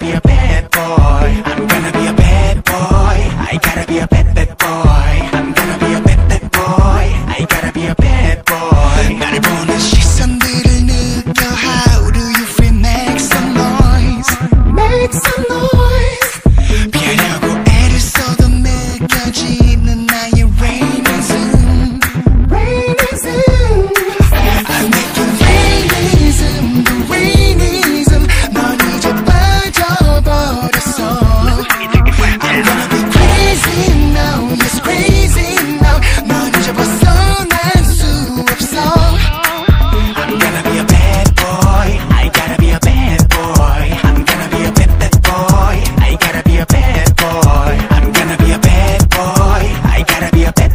be a bad boy. I'm gotta be a pet.